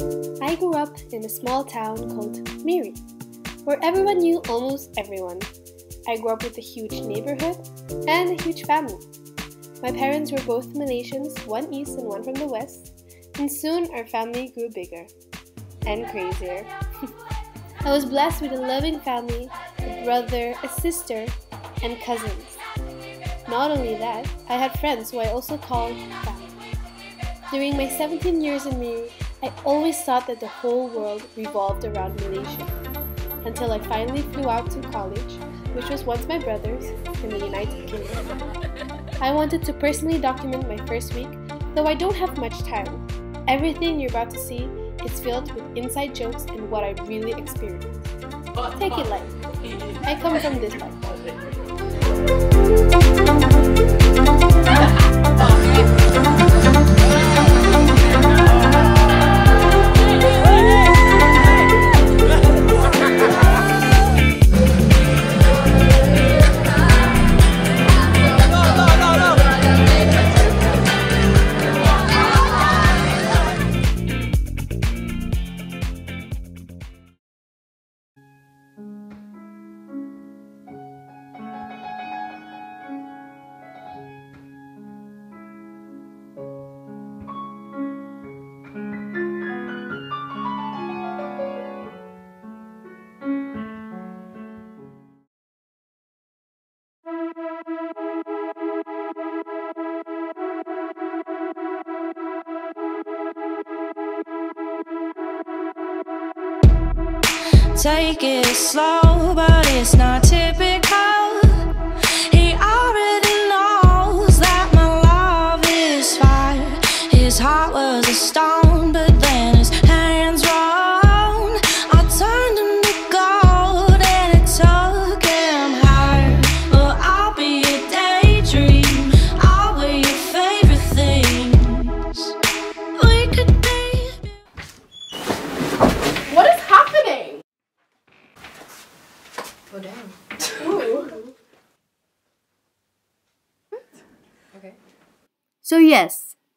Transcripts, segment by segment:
I grew up in a small town called Miri, where everyone knew almost everyone. I grew up with a huge neighborhood and a huge family. My parents were both Malaysians, one east and one from the west, and soon our family grew bigger and crazier. I was blessed with a loving family, a brother, a sister, and cousins. Not only that, I had friends who I also called family. During my 17 years in Miri, I always thought that the whole world revolved around Malaysia. Until I finally flew out to college, which was once my brother's, in the United Kingdom. I wanted to personally document my first week, though I don't have much time. Everything you're about to see is filled with inside jokes and what I really experienced. Take it light. I come from this life. Take it slow, but it's not typical.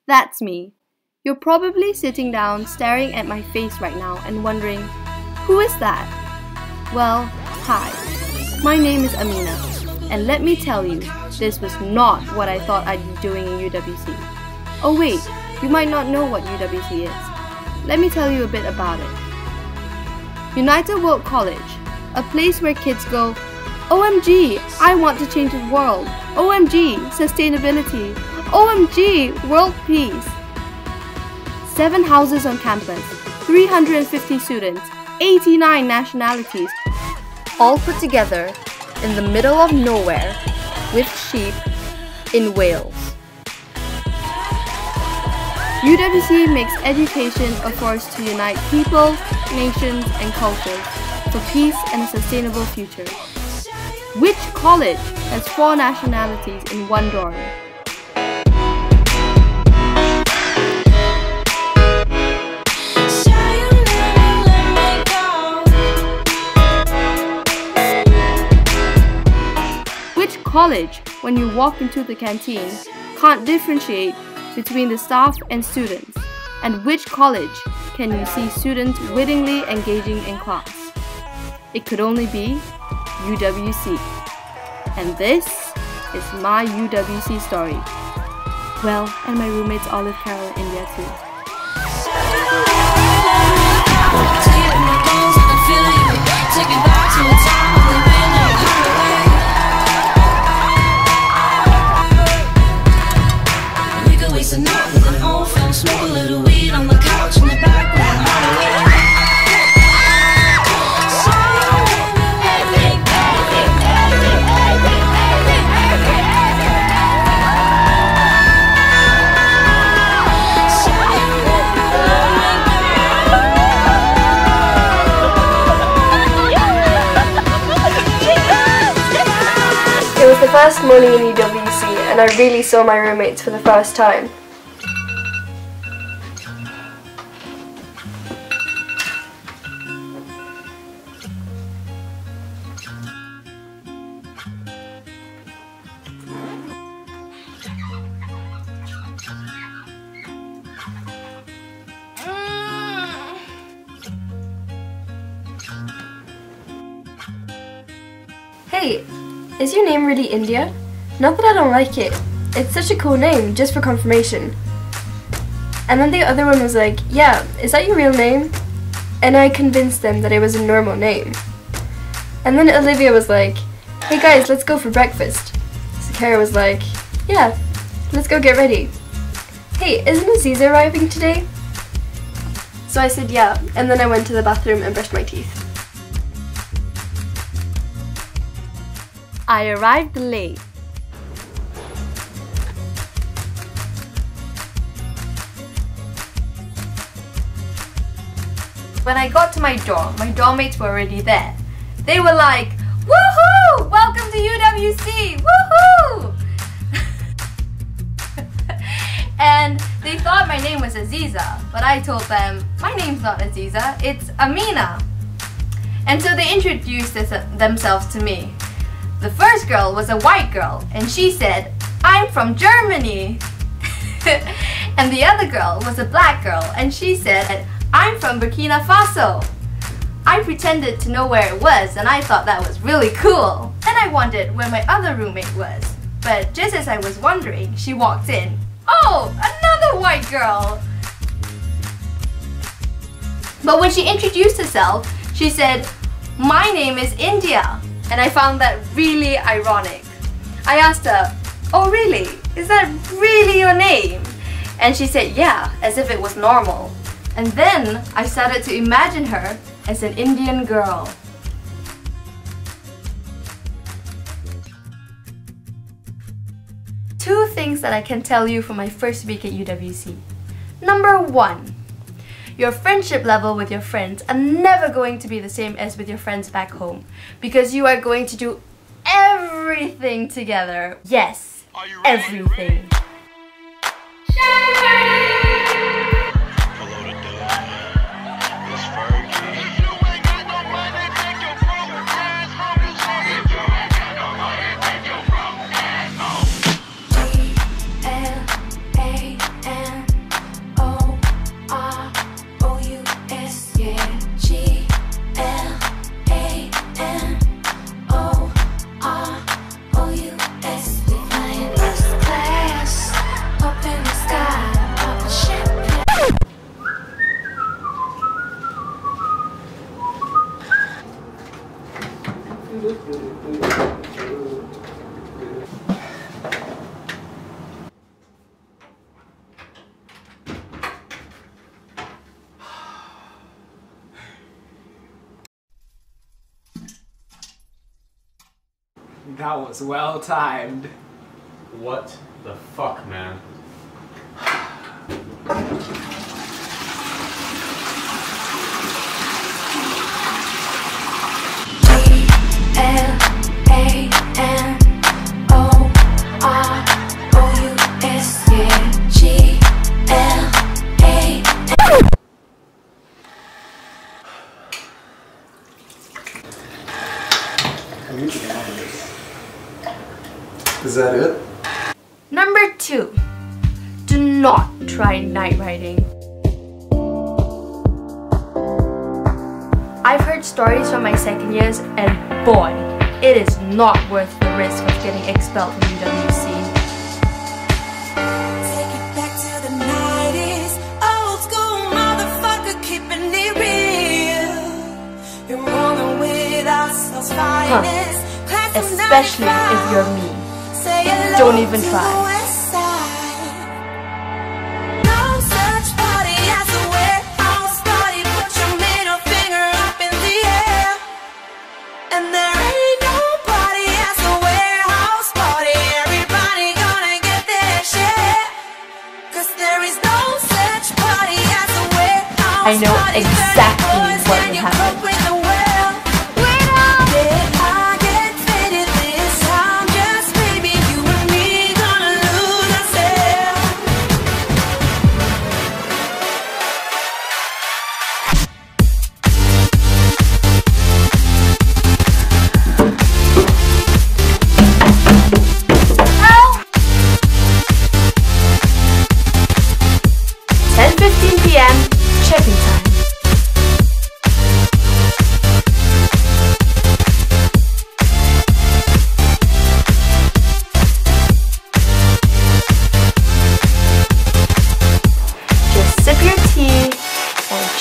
That's me. You're probably sitting down staring at my face right now and wondering, who is that? Well, hi. My name is Amina, and let me tell you, this was not what I thought I'd be doing in UWC. Oh, wait, you might not know what UWC is. Let me tell you a bit about it. United World College, a place where kids go, OMG, I want to change the world. OMG, sustainability. OMG, world peace. Seven houses on campus, 350 students, 89 nationalities, all put together in the middle of nowhere with sheep in Wales. UWC makes education a force to unite people, nations, and cultures for peace and a sustainable future. Which college has four nationalities in one dorm? College, when you walk into the canteen, can't differentiate between the staff and students? And which college can you see students wittingly engaging in class? It could only be UWC. And this is my UWC story. Well, and my roommates Olive, Carol, and India too. first morning in UWC and I really saw my roommates for the first time. Hey, is your name really India? Not that I don't like it. It's such a cool name, just for confirmation. And then the other one was like, yeah, is that your real name? And I convinced them that it was a normal name. And then Olivia was like, hey guys, let's go for breakfast. So Kara was like, yeah, let's go get ready. Hey, isn't Aziza arriving today? So I said yeah, and then I went to the bathroom and brushed my teeth. I arrived late. When I got to my dorm, my dorm mates were already there. They were like, Woohoo! Welcome to UWC! Woohoo! and they thought my name was Aziza, but I told them, my name's not Aziza, it's Amina. And so they introduced uh, themselves to me. The first girl was a white girl, and she said, I'm from Germany. and the other girl was a black girl, and she said, I'm from Burkina Faso. I pretended to know where it was and I thought that was really cool. And I wondered where my other roommate was. But just as I was wondering, she walked in. Oh, another white girl! But when she introduced herself, she said, My name is India. And I found that really ironic. I asked her, Oh really? Is that really your name? And she said, Yeah, as if it was normal. And then I started to imagine her as an Indian girl. Two things that I can tell you from my first week at UWC. Number one, your friendship level with your friends are never going to be the same as with your friends back home because you are going to do everything together. Yes, everything. Was well timed. What the fuck, man? Is Number two, do not try night riding. I've heard stories from my second years and boy, it is not worth the risk of getting expelled from UWC. Huh. Especially if you're me. Don't even try.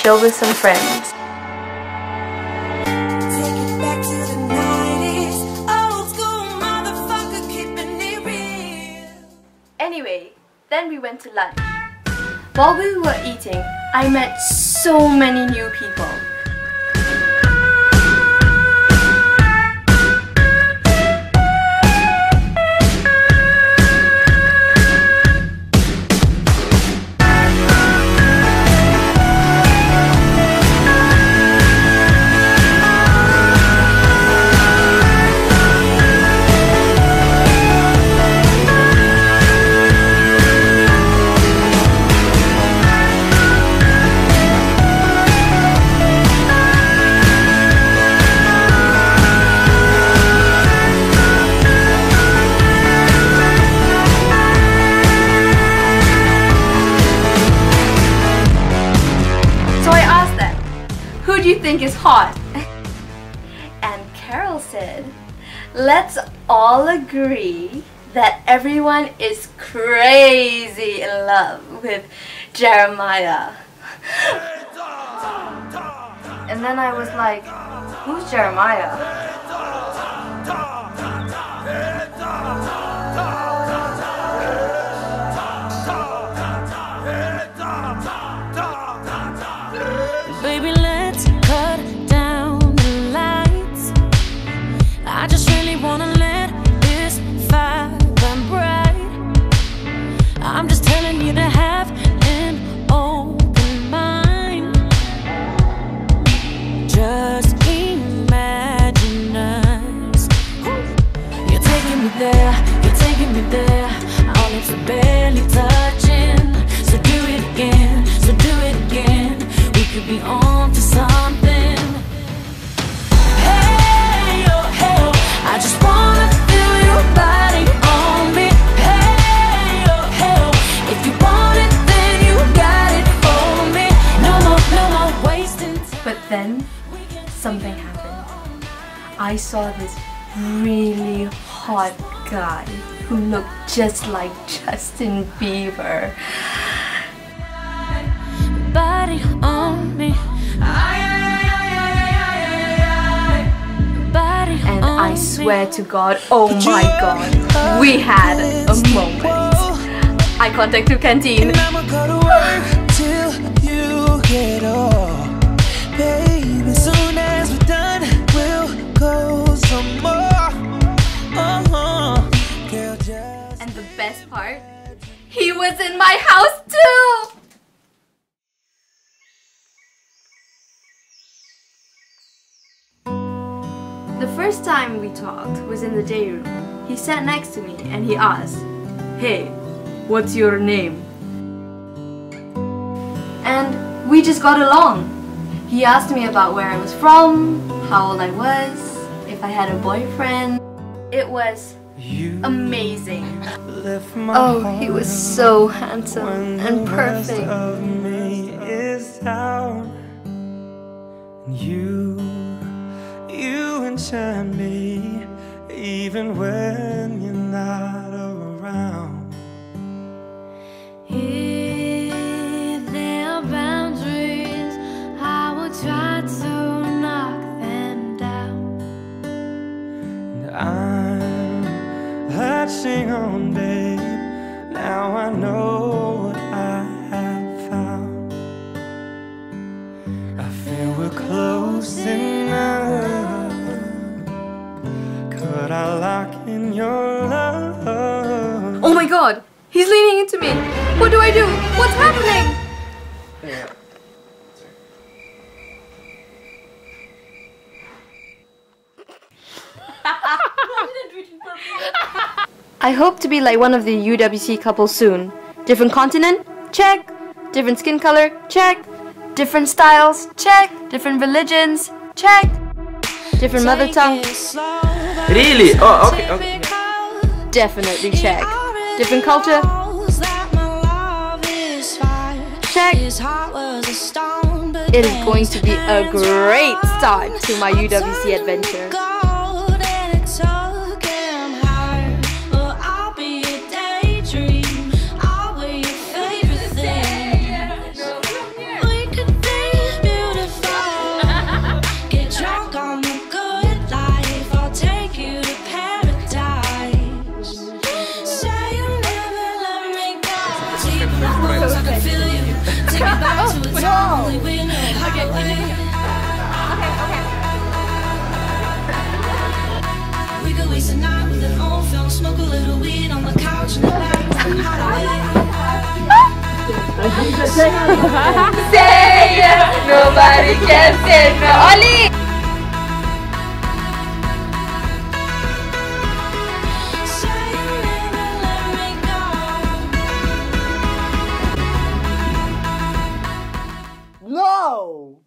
Chill with some friends. Take it back to the 90s. Old school motherfucker keeping it real. Anyway, then we went to lunch. While we were eating, I met so many new people. Who you think is hot? and Carol said, let's all agree that everyone is crazy in love with Jeremiah. and then I was like, who's Jeremiah? saw this really hot guy who looked just like Justin Bieber. body on me. And I swear to God, oh my God, we had a moment. Eye contact to canteen. My house too! The first time we talked was in the day room. He sat next to me and he asked, Hey, what's your name? And we just got along. He asked me about where I was from, how old I was, if I had a boyfriend. It was amazing. Oh, he was so handsome and perfect. Could I lock in your love? Oh my god! He's leaning into me! What do I do? What's happening? I hope to be like one of the UWC couples soon. Different continent? Check. Different skin color? Check. Different styles? Check. Different religions? Check. Different mother tongue? Really? Oh, okay, okay. Definitely check. Different culture? Check. It is going to be a great start to my UWC adventure. Say yes, nobody can say no. Oli! No!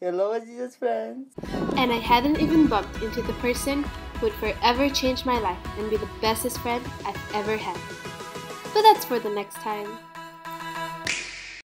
Hello, Jesus friends. And I hadn't even bumped into the person would forever change my life and be the bestest friend I've ever had. But that's for the next time.